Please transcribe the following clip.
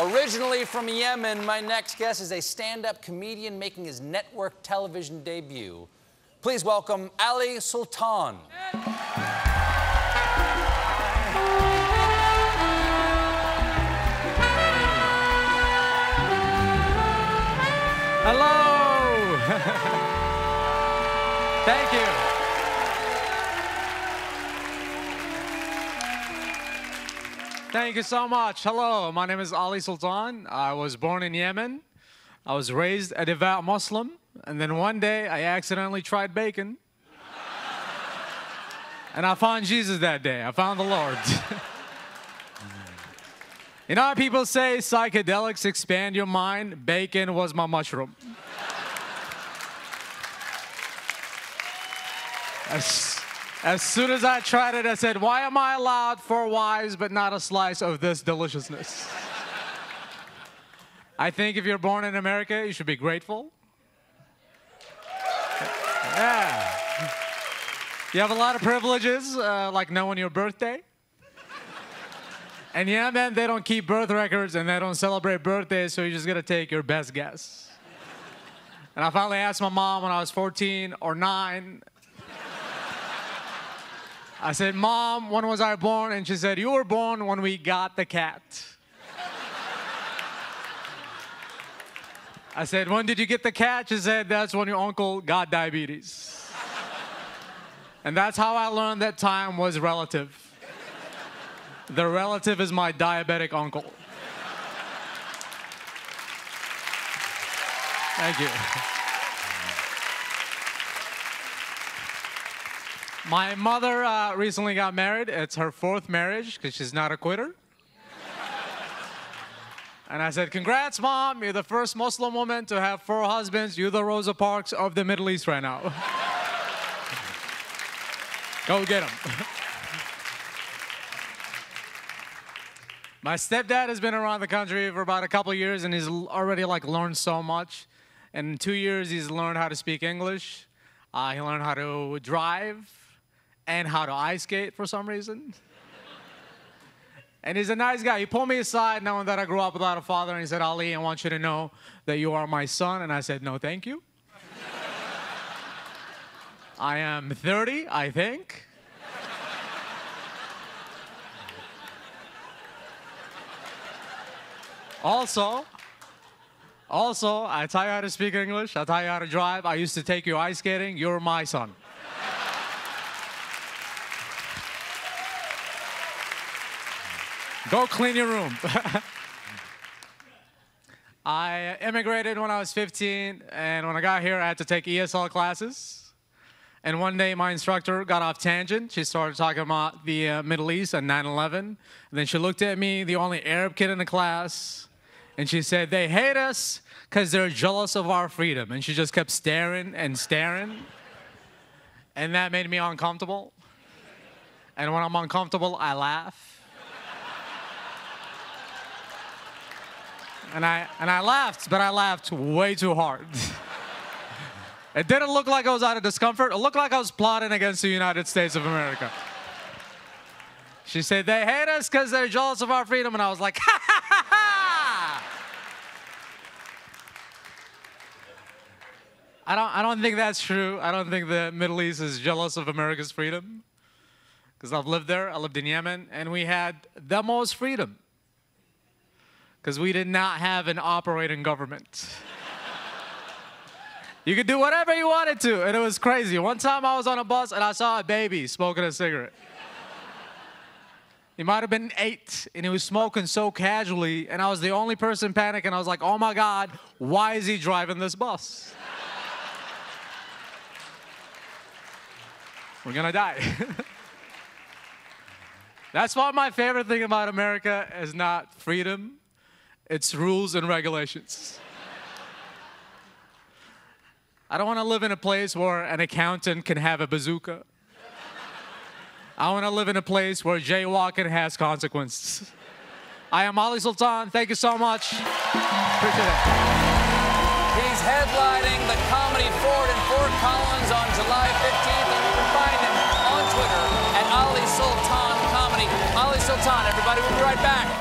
Originally from Yemen, my next guest is a stand up comedian making his network television debut. Please welcome Ali Sultan. Hello! Thank you. Thank you so much. Hello, my name is Ali Sultan. I was born in Yemen. I was raised a devout Muslim. And then one day I accidentally tried bacon. and I found Jesus that day. I found the Lord. you know how people say psychedelics expand your mind? Bacon was my mushroom. As, soon as I tried it, I said, Why am I allowed four wives but not a slice of this deliciousness? I think if you're born in America, you should be grateful. Yeah. You have a lot of privileges, uh, like knowing your birthday. And yeah, man, they don't keep birth records and they don't celebrate birthdays, so you just gotta take your best guess. And I finally asked my mom when I was 14 or 9, I said, Mom, when was I born? And she said, You were born when we got the cat. I said, When did you get the cat? She said, That's when your uncle got diabetes. and that's how I learned that time was relative. The relative is my diabetic uncle. Thank you. My mother uh, recently got married. It's her fourth marriage because she's not a quitter. and I said, Congrats, mom. You're the first Muslim woman to have four husbands. You're the Rosa Parks of the Middle East right now. Go get them. My stepdad has been around the country for about a couple years and he's already like learned so much. And in two years, he's learned how to speak English. Uh, he learned how to drive and how to ice skate for some reason. and he's a nice guy. He pulled me aside knowing that I grew up without a father, and he said, Ali, I want you to know that you are my son. And I said, No, thank you. I am 30, I think. also, also, I taught you how to speak English. I taught you how to drive. I used to take you ice skating. You're my son. Go clean your room. I immigrated when I was 15, and when I got here, I had to take ESL classes. And one day, my instructor got off tangent. She started talking about the uh, Middle East and 9 11. And then she looked at me, the only Arab kid in the class, and she said, They hate us because they're jealous of our freedom. And she just kept staring and staring. And that made me uncomfortable. And when I'm uncomfortable, I laugh. And I and I laughed, but I laughed way too hard. it didn't look like I was out of discomfort. It looked like I was plotting against the United States of America. She said they hate us because they're jealous of our freedom, and I was like, ha ha ha ha. I don't, I don't think that's true. I don't think the Middle East is jealous of America's freedom. Because I've lived there, I lived in Yemen, and we had the most freedom because we did not have an operating government. you could do whatever you wanted to, and it was crazy. One time I was on a bus and I saw a baby smoking a cigarette. He might have been eight, and he was smoking so casually, and I was the only person panicking. I was like, oh my God, why is he driving this bus? We're gonna die. That's why my favorite thing about America is not freedom, it's rules and regulations. I don't want to live in a place where an accountant can have a bazooka. I want to live in a place where jaywalking has consequences. I am Ali Sultan. Thank you so much. Appreciate it. He's headlining the Comedy Fort in Fort Collins on July 15th, and you can find him on Twitter at Ali Sultan Comedy. Ali Sultan, everybody. We'll be right back.